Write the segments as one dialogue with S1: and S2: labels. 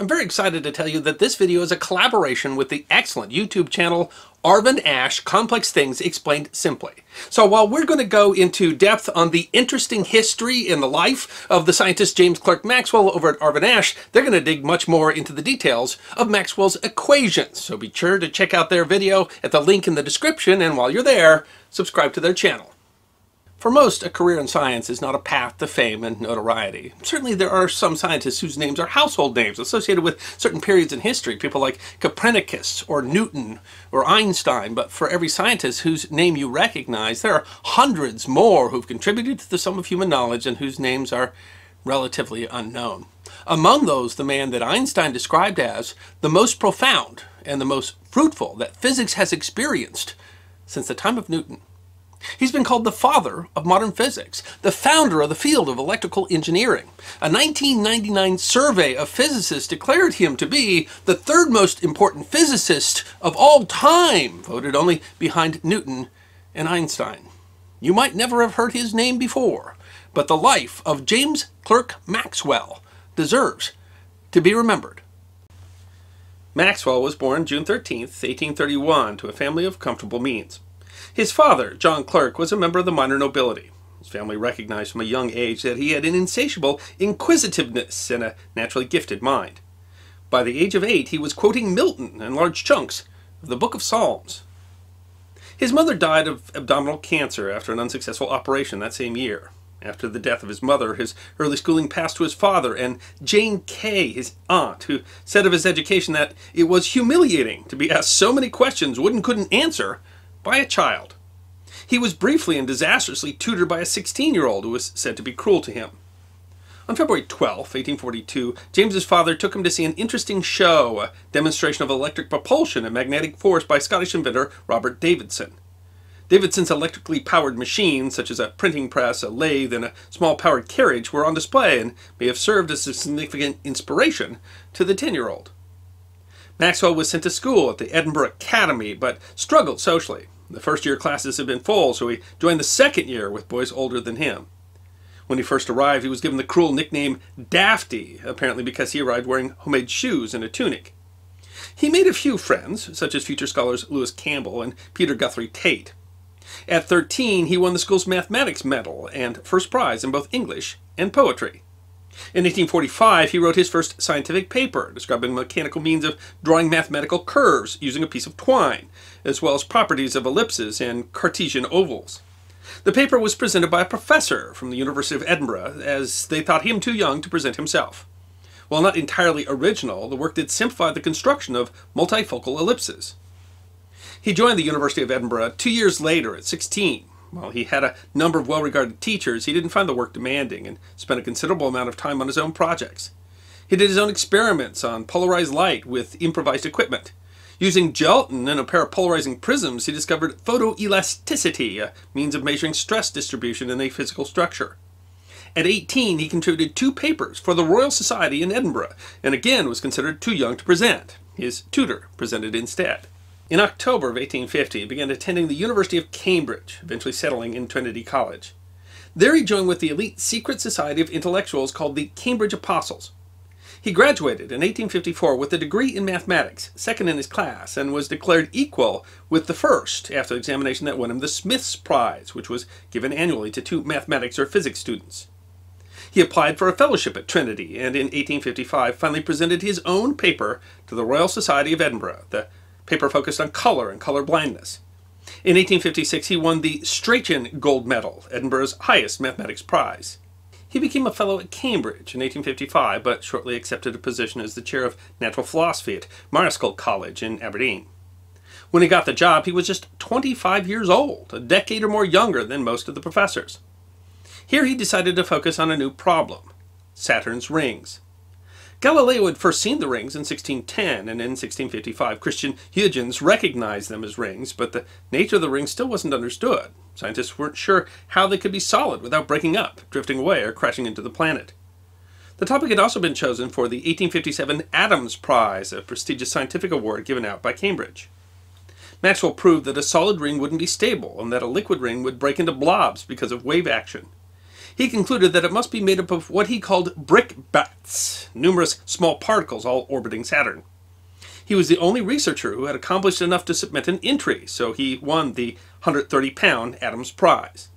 S1: I'm very excited to tell you that this video is a collaboration with the excellent YouTube channel Arvin Ash Complex Things Explained Simply. So while we're going to go into depth on the interesting history and the life of the scientist James Clerk Maxwell over at Arvin Ash, they're going to dig much more into the details of Maxwell's equations. So be sure to check out their video at the link in the description and while you're there, subscribe to their channel. For most, a career in science is not a path to fame and notoriety. Certainly there are some scientists whose names are household names associated with certain periods in history, people like Copernicus or Newton or Einstein, but for every scientist whose name you recognize, there are hundreds more who've contributed to the sum of human knowledge and whose names are relatively unknown. Among those, the man that Einstein described as the most profound and the most fruitful that physics has experienced since the time of Newton. He's been called the father of modern physics, the founder of the field of electrical engineering. A 1999 survey of physicists declared him to be the third most important physicist of all time, voted only behind Newton and Einstein. You might never have heard his name before, but the life of James Clerk Maxwell deserves to be remembered. Maxwell was born June 13, 1831, to a family of comfortable means. His father, John Clerk, was a member of the minor nobility. His family recognized from a young age that he had an insatiable inquisitiveness and a naturally gifted mind. By the age of eight, he was quoting Milton in large chunks of the Book of Psalms. His mother died of abdominal cancer after an unsuccessful operation that same year. After the death of his mother, his early schooling passed to his father and Jane Cay, his aunt, who said of his education that it was humiliating to be asked so many questions Wooden couldn't answer by a child. He was briefly and disastrously tutored by a 16-year-old who was said to be cruel to him. On February 12, 1842, James's father took him to see an interesting show, a demonstration of electric propulsion and magnetic force by Scottish inventor Robert Davidson. Davidson's electrically powered machines, such as a printing press, a lathe, and a small powered carriage, were on display and may have served as a significant inspiration to the 10-year-old. Maxwell was sent to school at the Edinburgh Academy, but struggled socially. The first year classes had been full, so he joined the second year with boys older than him. When he first arrived, he was given the cruel nickname Dafty, apparently because he arrived wearing homemade shoes and a tunic. He made a few friends, such as future scholars Lewis Campbell and Peter Guthrie Tait. At 13, he won the school's mathematics medal and first prize in both English and poetry. In 1845, he wrote his first scientific paper, describing mechanical means of drawing mathematical curves using a piece of twine, as well as properties of ellipses and Cartesian ovals. The paper was presented by a professor from the University of Edinburgh, as they thought him too young to present himself. While not entirely original, the work did simplify the construction of multifocal ellipses. He joined the University of Edinburgh two years later at 16 while he had a number of well-regarded teachers, he didn't find the work demanding and spent a considerable amount of time on his own projects. He did his own experiments on polarized light with improvised equipment. Using gelatin and a pair of polarizing prisms, he discovered photoelasticity, a means of measuring stress distribution in a physical structure. At 18, he contributed two papers for the Royal Society in Edinburgh, and again was considered too young to present. His tutor presented instead. In October of 1850, he began attending the University of Cambridge, eventually settling in Trinity College. There he joined with the elite secret society of intellectuals called the Cambridge Apostles. He graduated in 1854 with a degree in mathematics, second in his class, and was declared equal with the first after the examination that won him the Smith's Prize, which was given annually to two mathematics or physics students. He applied for a fellowship at Trinity, and in 1855 finally presented his own paper to the Royal Society of Edinburgh, the paper focused on color and color blindness. In 1856, he won the Strachan Gold Medal, Edinburgh's highest mathematics prize. He became a fellow at Cambridge in 1855, but shortly accepted a position as the chair of natural philosophy at Marischal College in Aberdeen. When he got the job, he was just 25 years old, a decade or more younger than most of the professors. Here he decided to focus on a new problem, Saturn's rings. Galileo had first seen the rings in 1610, and in 1655 Christian Huygens recognized them as rings, but the nature of the rings still wasn't understood. Scientists weren't sure how they could be solid without breaking up, drifting away, or crashing into the planet. The topic had also been chosen for the 1857 Adams Prize, a prestigious scientific award given out by Cambridge. Maxwell proved that a solid ring wouldn't be stable, and that a liquid ring would break into blobs because of wave action. He concluded that it must be made up of what he called brickbats, numerous small particles all orbiting Saturn. He was the only researcher who had accomplished enough to submit an entry, so he won the 130 pound Adams Prize.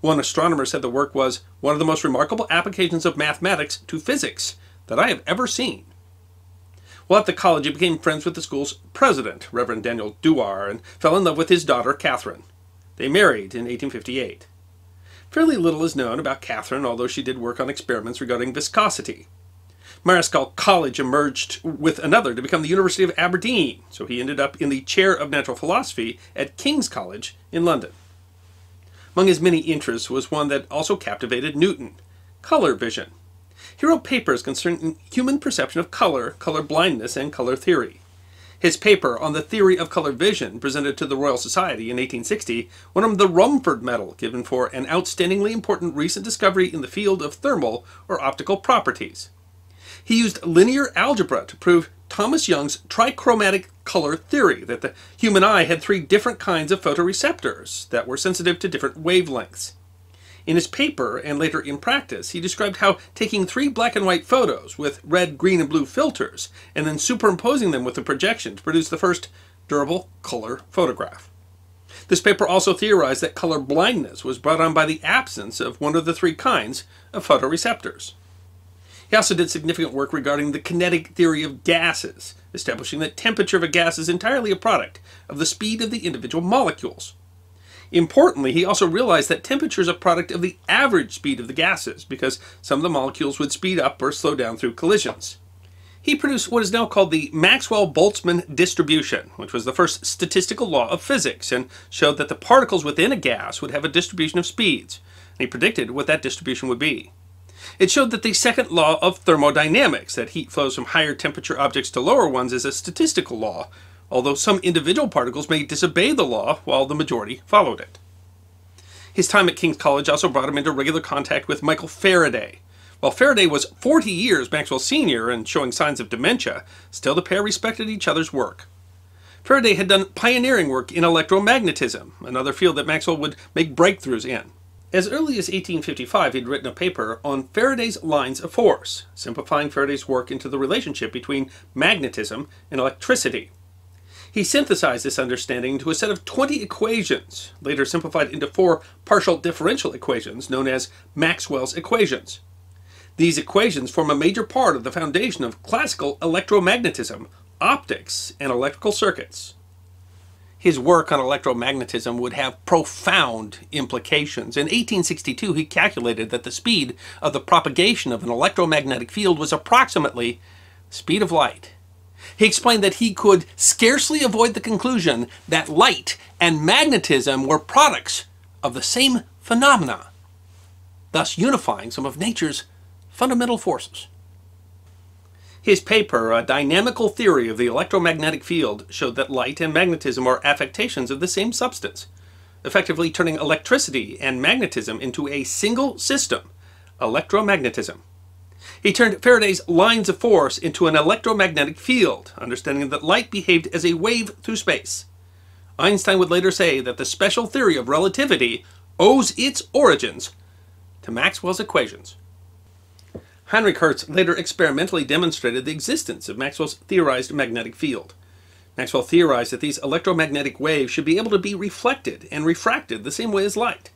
S1: One astronomer said the work was one of the most remarkable applications of mathematics to physics that I have ever seen. While at the college, he became friends with the school's president, Reverend Daniel Dewar, and fell in love with his daughter, Catherine. They married in 1858. Fairly little is known about Catherine, although she did work on experiments regarding viscosity. Marischal College emerged with another to become the University of Aberdeen, so he ended up in the chair of natural philosophy at King's College in London. Among his many interests was one that also captivated Newton color vision. He wrote papers concerning human perception of color, color blindness, and color theory. His paper on the theory of color vision, presented to the Royal Society in 1860, won him the Rumford Medal, given for an outstandingly important recent discovery in the field of thermal or optical properties. He used linear algebra to prove Thomas Young's trichromatic color theory that the human eye had three different kinds of photoreceptors that were sensitive to different wavelengths. In his paper and later in practice, he described how taking three black and white photos with red, green, and blue filters and then superimposing them with a projection to produce the first durable color photograph. This paper also theorized that color blindness was brought on by the absence of one of the three kinds of photoreceptors. He also did significant work regarding the kinetic theory of gases, establishing that temperature of a gas is entirely a product of the speed of the individual molecules. Importantly, he also realized that temperature is a product of the average speed of the gases, because some of the molecules would speed up or slow down through collisions. He produced what is now called the Maxwell-Boltzmann distribution, which was the first statistical law of physics, and showed that the particles within a gas would have a distribution of speeds. And he predicted what that distribution would be. It showed that the second law of thermodynamics, that heat flows from higher temperature objects to lower ones, is a statistical law, although some individual particles may disobey the law while the majority followed it. His time at King's College also brought him into regular contact with Michael Faraday. While Faraday was 40 years Maxwell's senior and showing signs of dementia, still the pair respected each other's work. Faraday had done pioneering work in electromagnetism, another field that Maxwell would make breakthroughs in. As early as 1855, he'd written a paper on Faraday's lines of force, simplifying Faraday's work into the relationship between magnetism and electricity. He synthesized this understanding into a set of 20 equations, later simplified into four partial differential equations known as Maxwell's equations. These equations form a major part of the foundation of classical electromagnetism, optics, and electrical circuits his work on electromagnetism would have profound implications. In 1862, he calculated that the speed of the propagation of an electromagnetic field was approximately the speed of light. He explained that he could scarcely avoid the conclusion that light and magnetism were products of the same phenomena, thus unifying some of nature's fundamental forces. His paper, A Dynamical Theory of the Electromagnetic Field, showed that light and magnetism are affectations of the same substance, effectively turning electricity and magnetism into a single system, electromagnetism. He turned Faraday's lines of force into an electromagnetic field, understanding that light behaved as a wave through space. Einstein would later say that the special theory of relativity owes its origins to Maxwell's equations. Heinrich Hertz later experimentally demonstrated the existence of Maxwell's theorized magnetic field. Maxwell theorized that these electromagnetic waves should be able to be reflected and refracted the same way as light.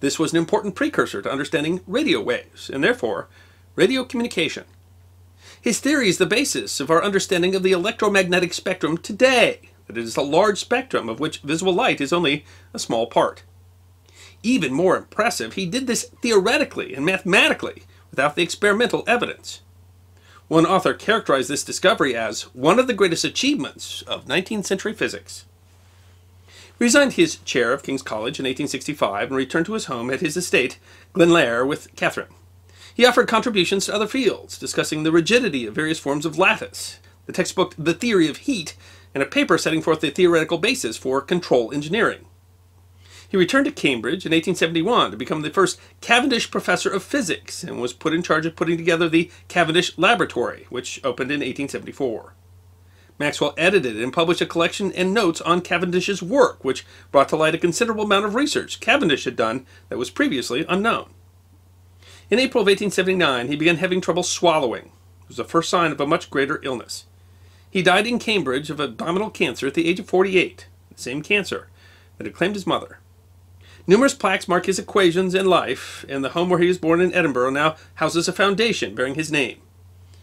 S1: This was an important precursor to understanding radio waves, and therefore radio communication. His theory is the basis of our understanding of the electromagnetic spectrum today, that it is a large spectrum of which visible light is only a small part. Even more impressive, he did this theoretically and mathematically without the experimental evidence. One author characterized this discovery as one of the greatest achievements of 19th century physics. He resigned his chair of King's College in 1865 and returned to his home at his estate, Glenlair, with Catherine. He offered contributions to other fields, discussing the rigidity of various forms of lattice, the textbook The Theory of Heat, and a paper setting forth the theoretical basis for control engineering. He returned to Cambridge in 1871 to become the first Cavendish Professor of Physics and was put in charge of putting together the Cavendish Laboratory, which opened in 1874. Maxwell edited and published a collection and notes on Cavendish's work, which brought to light a considerable amount of research Cavendish had done that was previously unknown. In April of 1879, he began having trouble swallowing. It was the first sign of a much greater illness. He died in Cambridge of abdominal cancer at the age of 48, the same cancer that had claimed his mother. Numerous plaques mark his equations in life, and the home where he was born in Edinburgh now houses a foundation bearing his name.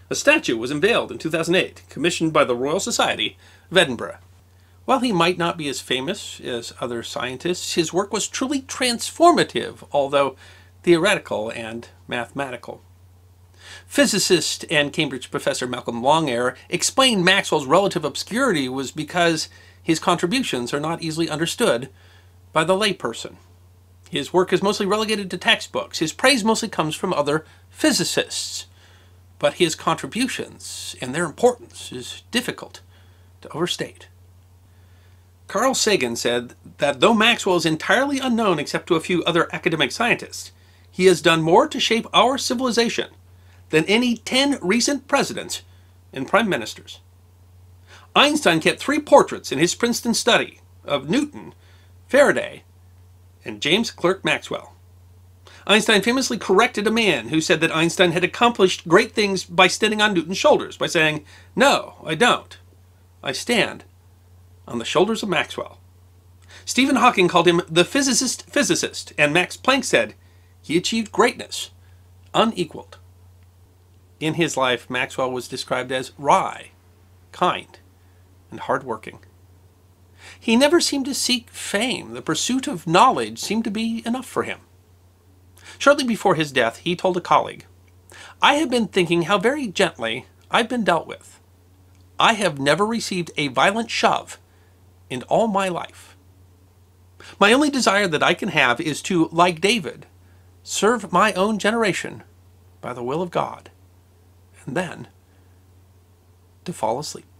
S1: A statue was unveiled in 2008, commissioned by the Royal Society of Edinburgh. While he might not be as famous as other scientists, his work was truly transformative, although theoretical and mathematical. Physicist and Cambridge professor Malcolm Longair explained Maxwell's relative obscurity was because his contributions are not easily understood by the layperson. His work is mostly relegated to textbooks. His praise mostly comes from other physicists. But his contributions and their importance is difficult to overstate. Carl Sagan said that though Maxwell is entirely unknown except to a few other academic scientists, he has done more to shape our civilization than any 10 recent presidents and prime ministers. Einstein kept three portraits in his Princeton study of Newton, Faraday, and James Clerk Maxwell. Einstein famously corrected a man who said that Einstein had accomplished great things by standing on Newton's shoulders by saying, No, I don't. I stand on the shoulders of Maxwell. Stephen Hawking called him the physicist physicist, and Max Planck said he achieved greatness unequaled. In his life, Maxwell was described as wry, kind, and hardworking. He never seemed to seek fame. The pursuit of knowledge seemed to be enough for him. Shortly before his death, he told a colleague, I have been thinking how very gently I've been dealt with. I have never received a violent shove in all my life. My only desire that I can have is to, like David, serve my own generation by the will of God, and then to fall asleep.